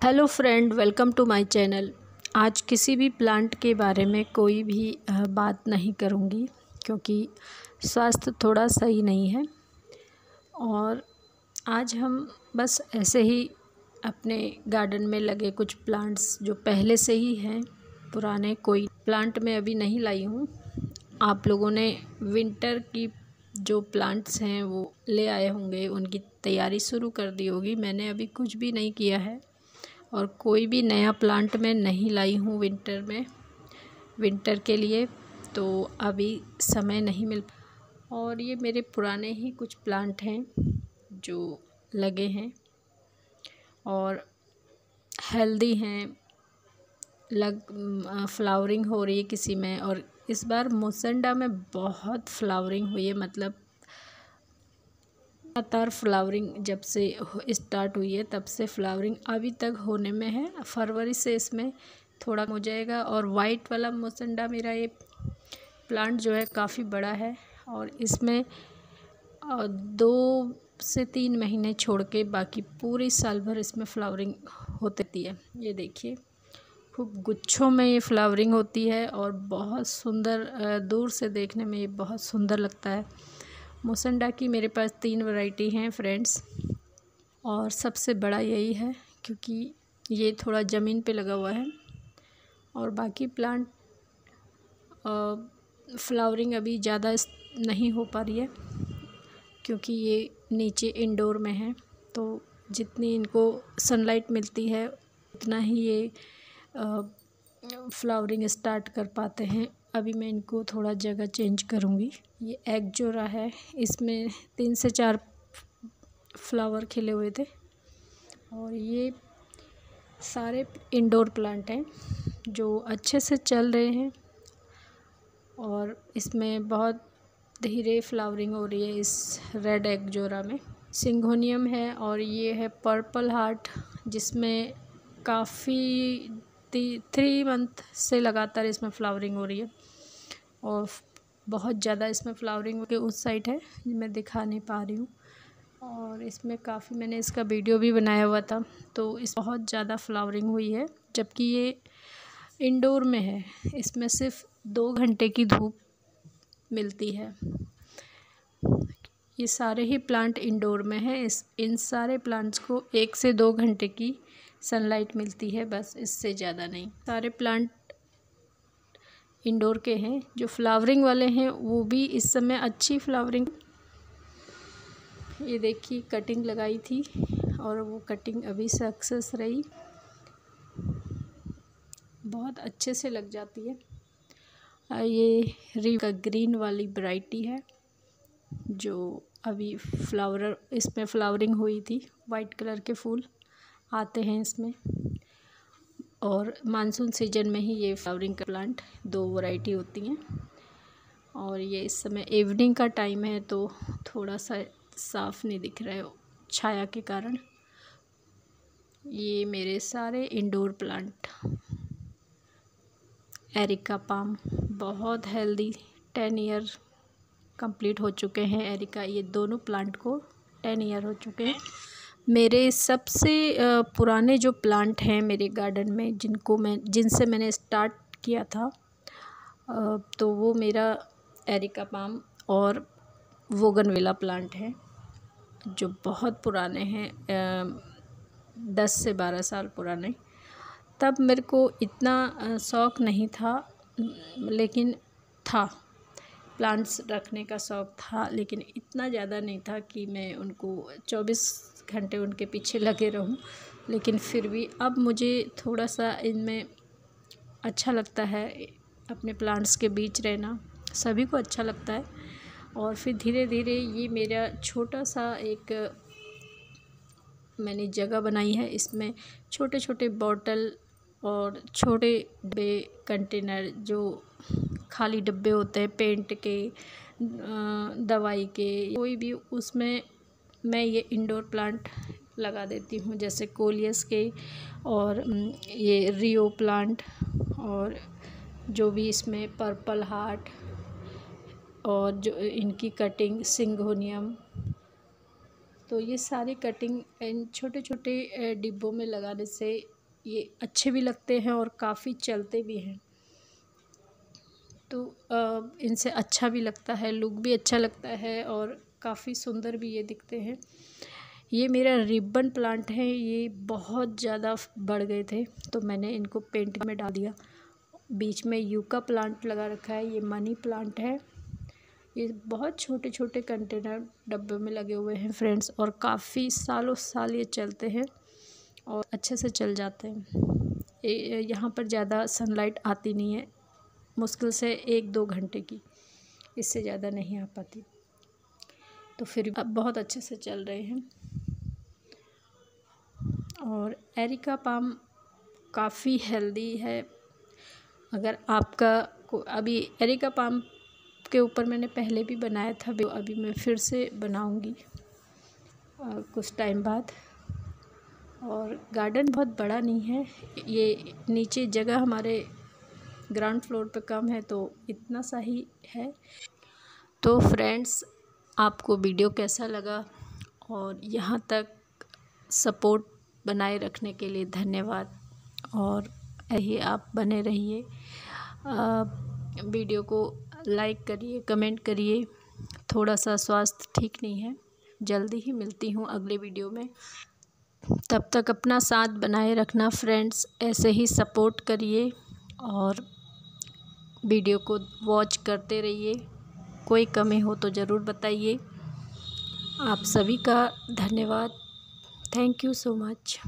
Hello friend, welcome to my channel. आज किसी भी प्लांट के बारे में कोई भी बात नहीं करूँगी, क्योंकि स्वास्थ्य थोड़ा सही नहीं है। और आज हम बस ऐसे ही अपने गार्डन में लगे कुछ प्लांट्स जो पहले से ही हैं, पुराने कोई प्लांट में अभी नहीं लाई हूँ। आप लोगों ने विंटर की जो प्लांट्स हैं वो ले आए होंगे, उनकी तैयारी शुरू कर दी होगी। मैंने अभी कुछ भी नहीं किया है। और कोई भी नया प्लांट मैं नहीं लाई हूँ विंटर में। विंटर के लिए तो अभी समय नहीं मिल और ये मेरे पुराने ही कुछ प्लांट हैं जो लगे हैं और हेल्दी हैं। लग फ्लावरिंग हो रही है किसी में और इस बार मोसंडा में बहुत फ्लावरिंग हुई है मतलब लगातार फ्लावरिंग जब से स्टार्ट हुई है, तब से फ्लावरिंग अभी तक होने में है। फरवरी से इसमें थोड़ा हो जाएगा और वाइट वाला मोसंडा मेरा ये प्लांट जो है काफ़ी बड़ा है और इसमें दो से तीन महीने छोड़ के बाकी पूरी साल भर इसमें फ्लावरिंग होती है। ये देखिए, खूब गुच्छों में ये फ्लावरिंग होती है और बहुत सुंदर दूर से देखने में ये बहुत सुंदर लगता है। मोसंडा की मेरे पास तीन वैरायटी हैं फ्रेंड्स। और सबसे बड़ा यही है क्योंकि ये थोड़ा ज़मीन पे लगा हुआ है। और बाकी प्लांट फ्लावरिंग अभी ज़्यादा नहीं हो पा रही है क्योंकि ये नीचे इंडोर में है। तो जितनी इनको सनलाइट मिलती है, उतना ही ये फ्लावरिंग स्टार्ट कर पाते हैं। अभी मैं इनको थोड़ा जगह चेंज करूँगी। ये एग जोरा है, इसमें तीन से चार फ्लावर खिले हुए थे। और ये सारे इंडोर प्लांट हैं, जो अच्छे से चल रहे हैं। और इसमें बहुत धीरे फ्लावरिंग हो रही है इस रेड एग जोरा में। सिंघोनियम है और ये है पर्पल हार्ट जिसमें काफ़ी थ्री मंथ से लगातार इसमें फ्लावरिंग हो रही है। और बहुत ज़्यादा इसमें फ्लावरिंग के उस साइड है, मैं दिखा नहीं पा रही हूँ। और इसमें काफ़ी मैंने इसका वीडियो भी बनाया हुआ था तो इस बहुत ज़्यादा फ्लावरिंग हुई है, जबकि ये इंडोर में है। इसमें सिर्फ़ दो घंटे की धूप मिलती है। ये सारे ही प्लांट इंडोर में हैं। इस, इन सारे प्लांट्स को एक से दो घंटे की सनलाइट मिलती है, बस इससे ज़्यादा नहीं। सारे प्लांट इंडोर के हैं, जो फ्लावरिंग वाले हैं, वो भी इस समय अच्छी फ्लावरिंग। ये देखिए, कटिंग लगाई थी और वो कटिंग अभी सक्सेस रही। बहुत अच्छे से लग जाती है। ये री का ग्रीन वाली वैरायटी है, जो अभी फ्लावर, इसमें फ्लावरिंग हुई थी, वाइट कलर के फूल। आते हैं इसमें। और मानसून सीज़न में ही ये फ्लावरिंग का प्लांट दो वैरायटी होती हैं। और ये इस समय इवनिंग का टाइम है तो थोड़ा सा साफ़ नहीं दिख रहा है छाया के कारण। ये मेरे सारे इंडोर प्लांट एरिका पाम बहुत हेल्दी टेन ईयर कंप्लीट हो चुके हैं। एरिका, ये दोनों प्लांट को टेन ईयर हो चुके हैं। मेरे सबसे पुराने जो प्लांट हैं मेरे गार्डन में, जिनको मैं, जिनसे मैंने स्टार्ट किया था तो वो मेरा एरिका पाम और वोगनवेला प्लांट है, जो बहुत पुराने हैं दस से बारह साल पुराने। तब मेरे को इतना शौक़ नहीं था, लेकिन था। प्लांट्स रखने का शौक़ था, लेकिन इतना ज़्यादा नहीं था कि मैं उनको चौबीस घंटे उनके पीछे लगे रहूँ। लेकिन फिर भी अब मुझे थोड़ा सा इनमें अच्छा लगता है अपने प्लांट्स के बीच रहना। सभी को अच्छा लगता है। और फिर धीरे धीरे ये मेरा छोटा सा एक मैंने जगह बनाई है। इसमें छोटे छोटे बॉटल और छोटे डब्बे कंटेनर जो खाली डब्बे होते हैं पेंट के दवाई के, कोई भी उसमें मैं ये इंडोर प्लांट लगा देती हूँ, जैसे कोलियस के और ये रियो प्लांट और जो भी इसमें पर्पल हार्ट और जो, इनकी कटिंग सिंगोनियम तो ये सारी कटिंग इन छोटे छोटे डिब्बों में लगाने से ये अच्छे भी लगते हैं और काफ़ी चलते भी हैं। तो इनसे अच्छा भी लगता है लुक भी अच्छा लगता है और काफ़ी सुंदर भी ये दिखते हैं। ये मेरा रिबन प्लांट है, ये बहुत ज़्यादा बढ़ गए थे तो मैंने इनको पेंट में डाल दिया। बीच में यूका प्लांट लगा रखा है, ये मनी प्लांट है। ये बहुत छोटे छोटे कंटेनर डब्बे में लगे हुए हैं, फ्रेंड्स, और काफ़ी सालों साल ये चलते हैं और अच्छे से चल जाते हैं। यहाँ पर ज़्यादा सनलाइट आती नहीं है, मुश्किल से एक दो घंटे की, इससे ज़्यादा नहीं आ पाती। तो फिर अब बहुत अच्छे से चल रहे हैं। और एरिका पाम काफ़ी हेल्दी है। अगर आपका अभी एरिका पाम के ऊपर मैंने पहले भी बनाया था अभी मैं फिर से बनाऊँगी कुछ टाइम बाद। और गार्डन बहुत बड़ा नहीं है, ये नीचे जगह हमारे ग्राउंड फ्लोर पे कम है तो इतना सा ही है। तो फ्रेंड्स आपको वीडियो कैसा लगा और यहाँ तक सपोर्ट बनाए रखने के लिए धन्यवाद। और यही आप बने रहिए। वीडियो को लाइक करिए, कमेंट करिए। थोड़ा सा स्वास्थ्य ठीक नहीं है। जल्दी ही मिलती हूँ अगले वीडियो में। तब तक अपना साथ बनाए रखना फ्रेंड्स, ऐसे ही सपोर्ट करिए और वीडियो को वॉच करते रहिए। कोई कमी हो तो ज़रूर बताइए। आप सभी का धन्यवाद। Thank you so much